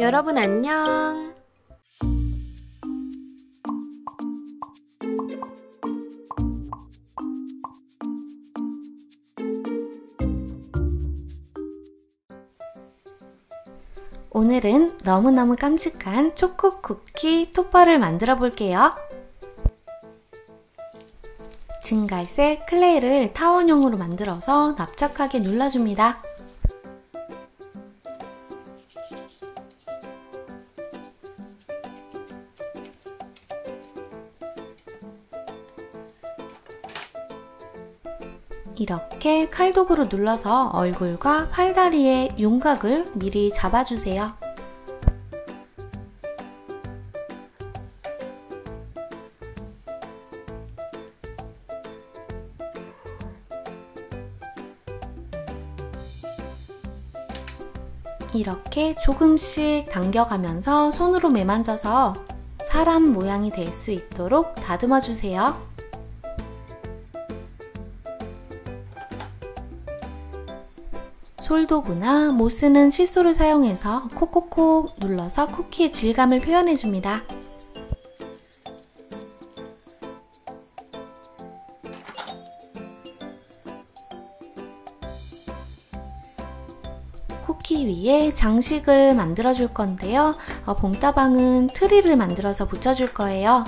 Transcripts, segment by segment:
여러분 안녕. 오늘은 너무너무 깜찍한 초코 쿠키 토퍼를 만들어 볼게요. 진갈색 클레이를 타원형으로 만들어서 납작하게 눌러줍니다. 이렇게 칼도구로 눌러서 얼굴과 팔다리의 윤곽을 미리 잡아주세요. 이렇게 조금씩 당겨가면서 손으로 매만져서 사람 모양이 될 수 있도록 다듬어 주세요. 솔도구나 못 쓰는 칫솔을 사용해서 콕콕콕 눌러서 쿠키의 질감을 표현해줍니다. 쿠키 위에 장식을 만들어 줄 건데요. 어, 봄다방은 트리를 만들어서 붙여줄 거예요.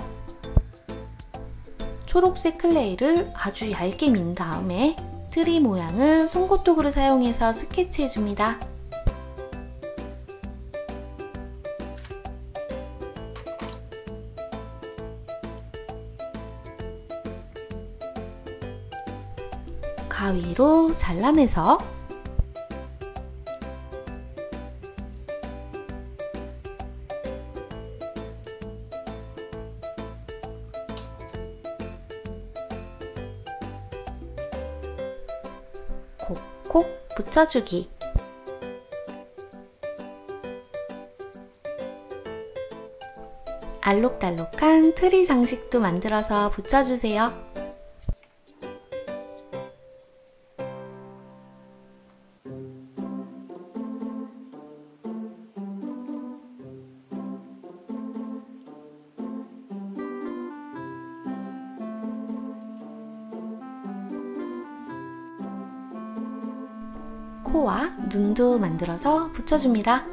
초록색 클레이를 아주 얇게 민 다음에 트리 모양을 송곳도구를 사용해서 스케치해줍니다. 가위로 잘라내서 콕 붙여주기 알록달록한 트리 장식도 만들어서 붙여주세요. 코와 눈도 만들어서 붙여줍니다.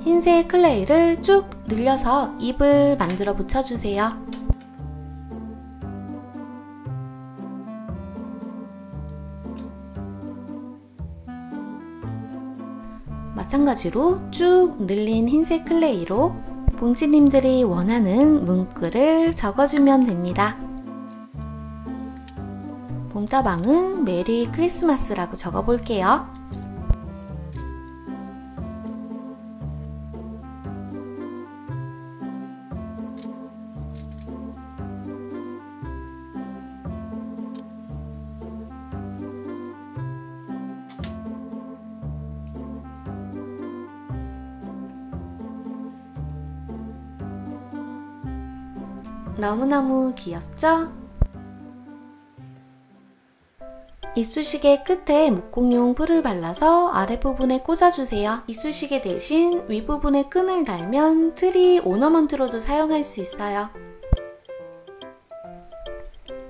흰색 클레이를 쭉 늘려서 입을 만들어 붙여주세요. 마찬가지로 쭉 늘린 흰색 클레이로 봉지님들이 원하는 문구를 적어주면 됩니다. 봄다방은 Merry Christmas라고 적어볼게요. 너무너무 귀엽죠? 이쑤시개 끝에 목공용 풀을 발라서 아랫부분에 꽂아주세요. 이쑤시개 대신 윗부분에 끈을 달면 트리 ornament로도 사용할 수 있어요.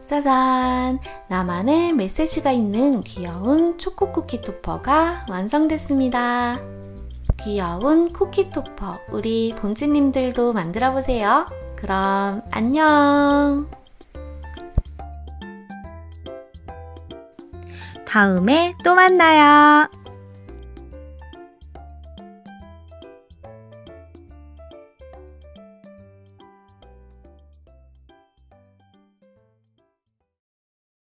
짜잔! 나만의 메시지가 있는 귀여운 초코 쿠키 topper가 완성됐습니다. 귀여운 쿠키 topper 우리 본지님들도 만들어보세요. 그럼 안녕! 다음에 또 만나요.